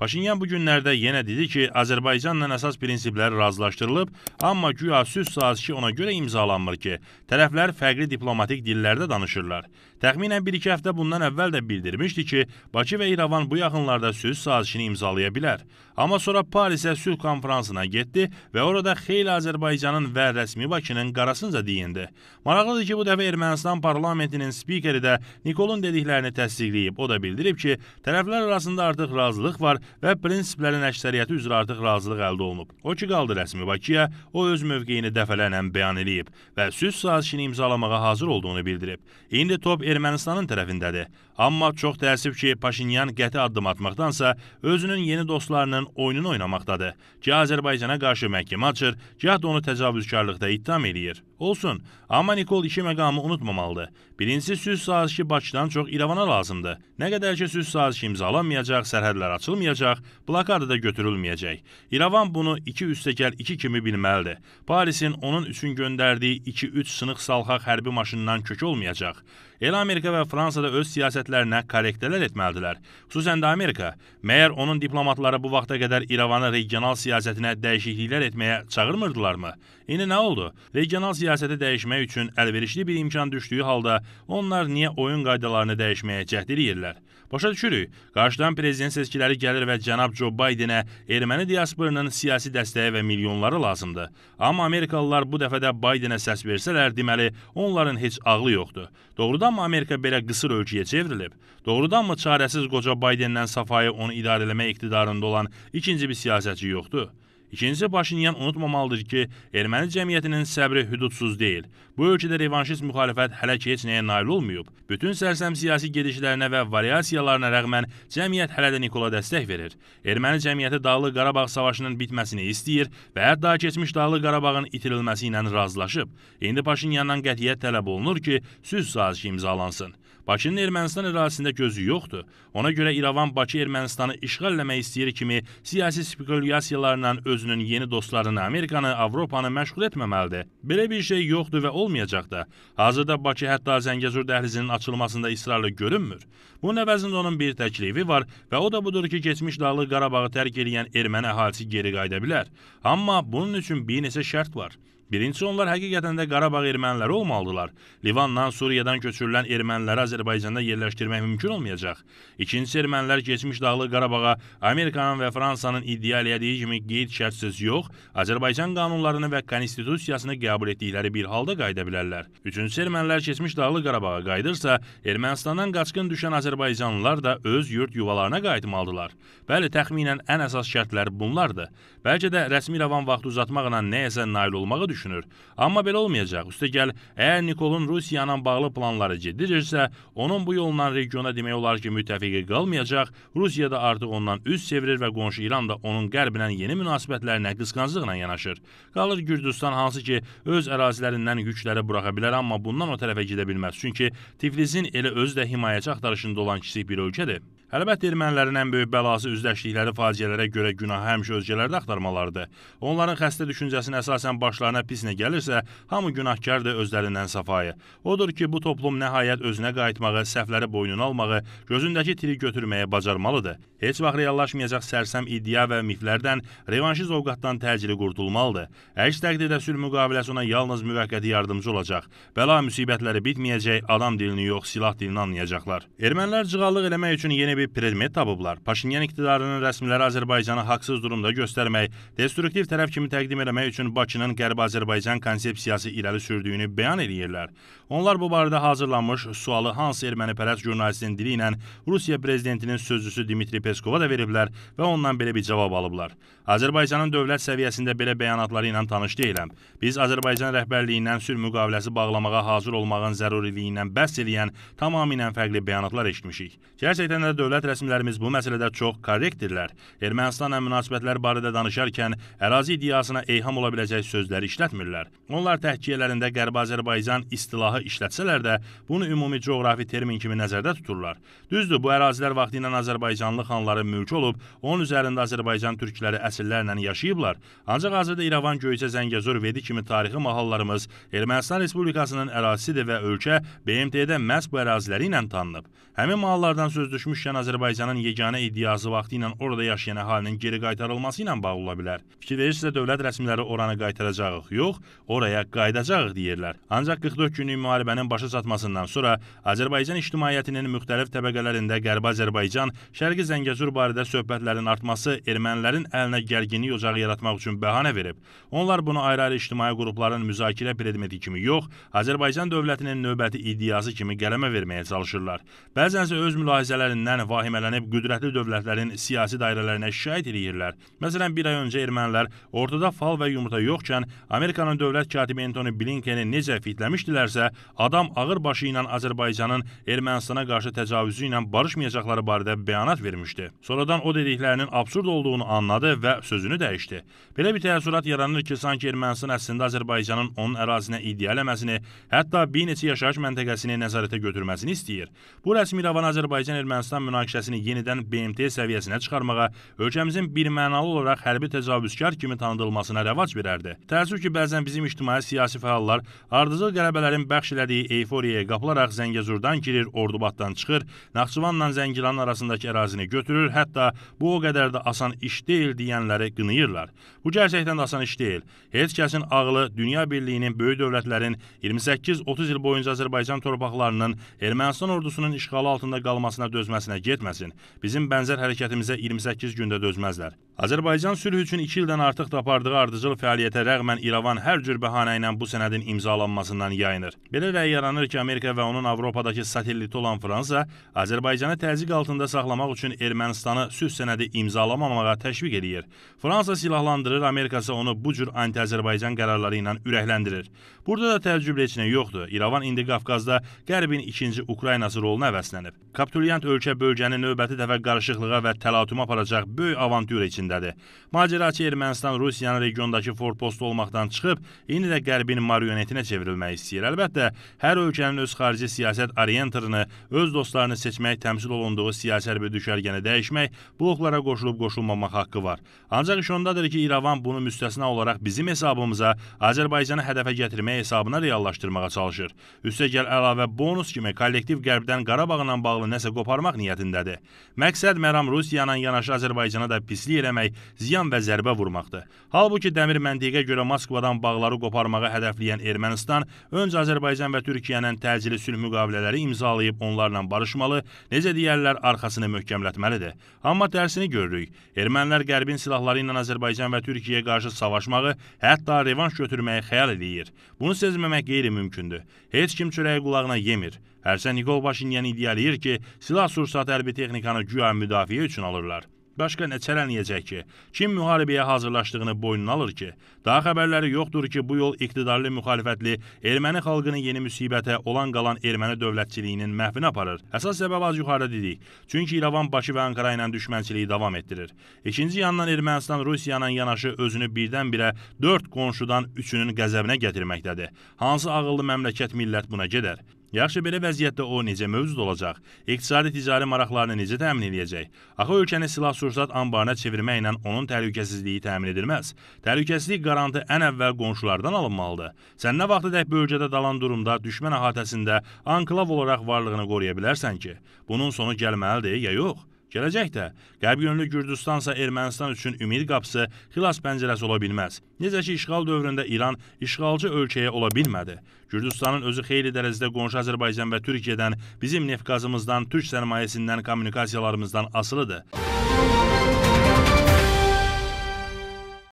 Paşinyan bu günlərdə yenə dedi ki, Azərbaycanla əsas prinsiplər razılaşdırılıb, amma güya sülh sazişi ona görə imzalanmır ki, tərəflər fərqli diplomatik dillərdə danışırlar. Təxminən 1-2 həftə bundan əvvəl də bildirmişdi ki, Bakı və İrəvan bu yaxınlarda sülh sazişini imzalaya bilər. Amma sonra Parisə sülh konfransına getdi və orada xeyli Azərbaycanın və rəsmi Bakının qarasınca deyindi. Maraqlıdır ki, bu dəfə Ermənistan parlamentinin spikeri də Nikolun dediklərini təsdiqləyib. O da bildirib ki, tərəflər arasında artıq razılıq var və prinsiplərin əksəriyyəti üzrə artıq razılıq əldə olunub. O ki qaldı rəsmi Bakıya, o öz mövqeyini dəfələrlə bəyan eləyib və sülh sazişini imzalamağa hazır olduğunu bildirib. İndi top Ermənistanın tərəfindədir. Amma çox təəssüf ki, Paşinyan qəti addım atmaqdansa özünün yeni dostlarının oyununu oynamaqdadır. Gah Azərbaycana qarşı məhkəmə açır, gah da onu təcavüzkarlıqda ittiham eləyir. Olsun, amma Nikol iki məqamı unutmamalıdır. Birincisi sülh sazişi Bakıdan çox İrəvana lazımdır. Nə qədər ki sülh sazişi imzalanmayacaq, sərhədlər açılmayacaq, blokada da götürülməyəcək. İrəvan bunu 2 üstəgəl 2 kimi bilməlidir. Parisin onun üçün göndərdiyi 2-3 sınıq salxaq hərbi maşından kök olmayacaq. Elə Amerika və Fransa da öz siyasətlərinə korrektələr etməlidirlər. Xüsusən də Amerika. Məyər onun diplomatları bu vaxta qədər İrəvanı regional siyasətinə dəyişikliklər etməyə çağırmırdılarmı? İndi nə oldu? Regional siyasəti dəyişmək üçün əlverişli bir imkan düşdüyü halda onlar niyə oyun qaydalarını dəyişməyə cəhd eləyirlər? Başa düşürük. Qarşıdan prezident seçkiləri gəlir və cənab Joe Bidenə erməni diasporunun siyasi dəstəyi və milyonları lazımdır. Amma Amerikalılar bu dəfə də Bidenə səs versələr, deməli, onların heç ağlı yoxdur. Doğrudanmı Amerika belə qısır ölkəyə çevrilib? Doğrudanmı çarəsiz qoca Bidendən safayı onu idarə eləmək iqtidarında olan ikinci bir siyasətçi yoxdur? İkincisi Paşinyan unutmamalıdır ki, erməni cəmiyyətinin səbri hüdudsuz deyil. Bu ölkədə revanşist müxalifət hələ ki heç nəyə nail olmayıb. Bütün sərsəm siyasi gedişlərinə və variasiyalarına rəğmən cəmiyyət hələ də Nikola dəstək verir. Erməni cəmiyyəti Dağlıq Qarabağ savaşının bitməsini istəyir və hətta keçmiş Dağlıq Qarabağın itirilməsi ilə razılaşıb. İndi Paşinyandan qətiyyət tələb olunur ki, sülh sazişi imzalansın. Bakının Ermənistan ərazisində gözü yoxdur. Ona görə İrəvan Bakı Ermənistanı işğal eləmək istəyir kimi siyasi spekulyasiyalarla özünün yeni dostlarını Amerikanı, Avropanı məşğul etməməlidir. Belə bir şey yoxdur və olmayacaq da. Hazırda Bakı hətta Zəngəzur dəhlizinin açılmasında israrlı görünmür. Bunun əvəzində onun bir təklifi var və o da budur ki, keçmiş Dağlıq Qarabağı tərk edən erməni əhalisi geri qayıda bilər. Amma bunun üçün bir neçə şərt var. Birincisi onlar həqiqətən də Qarabağ erməniləri olmalıdırlar. Livandan, Suriyadan köçürülən erməniləri Azərbaycanda yerləşdirmək mümkün olmayacaq. İkincisi ermənilər keçmiş Dağlıq Qarabağa Amerikanın və Fransanın iddia elədiyi kimi qeyd şərtsiz yox, Azərbaycan qanunlarını və konstitusiyasını qəbul etdikləri bir halda qayıda bilərlər. Üçüncüsü ermənilər keçmiş Dağlıq Qarabağa qayıdırsa, Ermənistandan qaçqın düşən Azərbaycanlılar da öz yurt yuvalarına qayıtmalıdırlar. Bəli, təxminən ən əsas şərtlər bunlardır. Bəlkə də rəsmi rəvan vaxtı uzatmaqla nəyəsə nail olmağı düşünür. Amma belə olmayacaq. Üstəgəl, əgər Nikolun Rusiya ilə bağlı planları ciddidirsə, onun bu yolla regiona demək olar ki, müttəfiqi qalmayacaq. Rusiya da artıq ondan üz çevirir və qonşu İran da onun qərblə yeni münasibətlərinə qısqanclıqla yanaşır. Qalır Gürcüstan hansı ki, öz ərazilərindən yükləri buraxa bilər, amma bundan o tərəfə gedə bilməz. Çünki Tiflisin elə özü də himayəçi axtarışında olan kiçik bir ölkədir. Əlbəttə ermənilərin ən böyük bəlası üzləşdikləri faciələrə görə günahı həmişə özgələrdə axtarmalardır. Onların xəstə düşüncəsinə əsasən başlarına pis nə gəlirsə, hamı günahkardır özlərindən safayı. Odur ki, bu toplum nəhayət özünə qayıtmağı, səhvləri boynuna almağı, gözündəki tiri götürməyə bacarmalıdır. Heç vaxt reallaşmayacaq sərsəm iddia və miflərdən, revanşiz ovqatdan təcili qurtulmalıdır. Əks təqdirdə sülh müqaviləsi ona yalnız müvəqqəti yardımcı olacaq. Bəla müsibətləri bitməyəcək, adam dilini yox, silah dilini anlayacaqlar. Ermənilər cığallıq eləmək üçün yeni bir predmet tapıblar. Paşinyan iqtidarının rəsmiləri Azərbaycanı haqsız durumda göstərmək, destruktiv tərəf kimi təqdim etmək üçün Bakının Qərbi Azərbaycan konsepsiyası irəli sürdüyünü bəyan edirlər. Onlar bu barədə hazırlanmış sualı hansı ermənipərəst jurnalistin dili ilə Rusiya prezidentinin sözcüsü Dmitri Peskova da veriblər və ondan belə bir cavab alıblar. Azərbaycanın dövlət səviyyəsində belə bəyanatları ilə tanış deyiləm. Biz Azərbaycan rəhbərliyindən sülh müqaviləsi bağlamağa hazır olmağın zəruriliyindən bəhs eləyən tamamilə fərqli bəyanatlar eşitmişik. Gerçəkdən də dövlət rəsmilərimiz bu məsələdə çox korrektdirlər. Ermənistanla münasibətlər barədə danışarkən ərazi iddiasına eyham ola biləcək sözləri işlətmirlər. Onlar təhkiyələrində Qərbi Azərbaycan istilahı işlətsələr də, bunu ümumi coğrafi termin kimi nəzərdə tuturlar. Düzdür, bu ərazilər vaxtilə Azərbaycanlı xanların mülkü olub, onun üzərində Azərbaycan türkləri əsrlərlə yaşayıblar. Ancaq hazırda İrəvan, Göyçə, Zəngəzur, Vedi kimi tarixi mahallarımız Ermənistan Respublikasının ərazisidir və ölkə BMT-də məhz bu əraziləri ilə tanınıb. Həmin mahallardan söz düşmüşkən Azərbaycanın yeganə iddiası vaxtı ilə orada yaşayan əhalinin geri qaytarılması ilə bağlı ola bilər. Fikir verirsə dövlət rəsmiləri oranı qaytaracağıq, yox, oraya qayıdacağıq deyirlər. Ancaq 44 günlük müharibənin başa çatmasından sonra Azərbaycan ictimaiyyətinin müxtəlif təbəqələrində Qərbi Azərbaycan, Şərqi Zəngəzur barədə söhbətlərin artması ermənilərin əlinə gərginlik ocağı yaratmaq üçün bəhanə verib. Onlar bunu ayrı-ayrı ictimai qrupların müzakirə predmeti kimi yox, Azərbaycan dövlətinin növbəti iddiası kimi qələmə verməyə çalışırlar. Bəzənsə öz mülahizələrindən vahimələnib qüdrətli dövlətlərin siyasi dairələrinə şikayət edirlər. Məsələn, bir ay öncə ermənilər ortada fal və yumurta yoxkən Amerikanın dövlət katibi Antony Blinkeni necə fitləmişdilərsə, adam ağır başı ilə Azərbaycanın Ermənistana qarşı təcavüzü ilə barışmayacaqları barədə bəyanat vermişdi. Sonradan o dediklərinin absurd olduğunu anladı və sözünü dəyişdi. Belə bir təəssürat yaranır ki, sanki Ermənistan əslində Azərbaycanın onun ərazisinə iddia eləməsini, hətta bir neçə yaşayış məntəqəsini nəzarətə götürməsini istəyir. Bu rəsmi İrəvan Azərbaycan-Ermənistan münaqişəsini yenidən BMT səviyyəsinə çıxarmağa, ölkəmizin birmənalı olaraq hərbi təcavüzkar kimi tanıdılmasına rəvac verərdi. Təəssüf ki, bəzən bizim ictimai siyasi fəallar ardıcıl qələbələrin bəxş elədiyi eyforiyaya qapılaraq Zəngəzurdan girir, Ordubaddan çıxır, Naxçıvanla Zəngilan arasındakı ərazini götürür, hətta bu o qədər də asan iş deyil deyənləri qınayırlar. Bu gerçəkdən də asan iş deyil. Heç kəsin ağlı dünya birliyinin böyük dövlətlərin 28-30 il boyunca Azərbaycan torpaqlarının Ermənistan ordusunun işğalı altında qalmasına dözməsinə getməsin. Bizim bənzər hərəkətimizə 28 gündə dözməzlər. Azərbaycan sülh üçün 2 ildən artıq apardığı ardıcıl fəaliyyətə rəğmən İrəvan hər cür bəhanə ilə bu sənədin imzalanmasından yayınır. Belə rəy yaranır ki, Amerika və onun Avropadakı satelliti olan Fransa Azərbaycanı təzyiq altında saxlamaq üçün Ermənistanı sülh sənədi imzalamamağa təşviq edir. Fransa silahlandırır, Amerika isə onu bu cür anti-Azərbaycan qərarları ilə ürəkləndirir. Burada da təəccüblü heç nə yoxdur. İrəvan indi Qafqazda Qərbin ikinci Ukraynası roluna həvəslənib. Kapitulyant ölkə bölgəni növbəti dəfə qarışıqlığa və təlatüma aparacaq böyük avantyur içindədir. Macəraçı Ermənistan Rusiyanın regiondakı forpostu olmaqdan çıxıb, indi də Qərbin marionetinə çevrilmək istəyir. Əlbəttə, hər ölkənin öz xarici siyasət orientorunu, öz dostlarını seçmək, təmsil olunduğu siyasi hərbi düşərgəni dəyişmək, bloklara qoşulub qoşulmamaq haqqı var. Ancaq iş ondadır ki, İrəvan bunu müstəsna olaraq bizim hesabımıza Azərbaycanı hədəfə gətirmək hesabına reallaşdırmağa çalışır. Üstəgəl əlavə bonus kimi kollektiv qərbdən Qarabağla bağlı nəsə qoparmaq niyyətindədir. Məqsəd məram Rusiyanın yanaşı Azərbaycana da pislik eləmək, ziyan və zərbə vurmaqdır. Halbuki dəmir məntiqə görə Moskvadan bağları qoparmağı hədəfləyən Ermənistan öncə Azərbaycan və Türkiyənin təcili sülh müqavilələri imzalayıb onlarla barışmalı, necə deyərlər, arxasını möhkəmlətməlidir. Amma tərsini görürük. Ermənilər qərbin silahları ilə Azərbaycan və Türkiyəyə qarşı savaşmağı, hətta revanş götürməyi xəyal edir. Bunu sezməmək qeyri-mümkündür. Heç kim çörəyi qulağına yemir. Hərsən Nikol Paşinyan iddialıyır ki, silah-sursat hərbi texnikanı güya müdafiə üçün alırlar. Başqa nə çərənləyəcək ki? Kim müharibəyə hazırlaşdığını boynuna alır ki? Daha xəbərləri yoxdur ki, bu yol iqtidarlı müxalifətli erməni xalqını yeni müsibətə olan qalan erməni dövlətçiliyinin məhvinə aparır. Əsas səbəb az yuxarıda dedik. Çünki İrəvan Bakı və Ankara ilə düşmənçiliyi davam etdirir. İkinci yandan Ermənistan Rusiyanın yanaşı özünü birdən-birə 4 qonşudan 3-ünün qəzəbinə gətirməkdədir. Hansı ağıllı məmləkət millət buna gedər? Yaxşı belə vəziyyətdə o necə mövcud olacaq? İqtisadi ticari maraqlarını necə təmin edəcək? Axı ölkəni silah-sursat anbarına çevirməklə onun təhlükəsizliyi təmin edilməz. Təhlükəsizlik qarantı ən əvvəl qonşulardan alınmalıdır. Sən nə vaxtadək bölgədə dalan durumda düşmən əhatəsində anklav olaraq varlığını qoruya bilərsən ki? Bunun sonu gəlməlidir ya yox? Gələcəkdə Qərb yönlü Gürcüstansa Ermənistan üçün ümid qapısı, xilas pəncərəsi ola bilməz. Necə ki, işğal dövründə İran işğalcı ölkəyə ola bilmədi. Gürcüstanın özü xeyli dərəcədə qonşu Azərbaycan və Türkiyədən, bizim neft qazımızdan, türk sərmayəsindən, kommunikasiyalarımızdan asılıdır.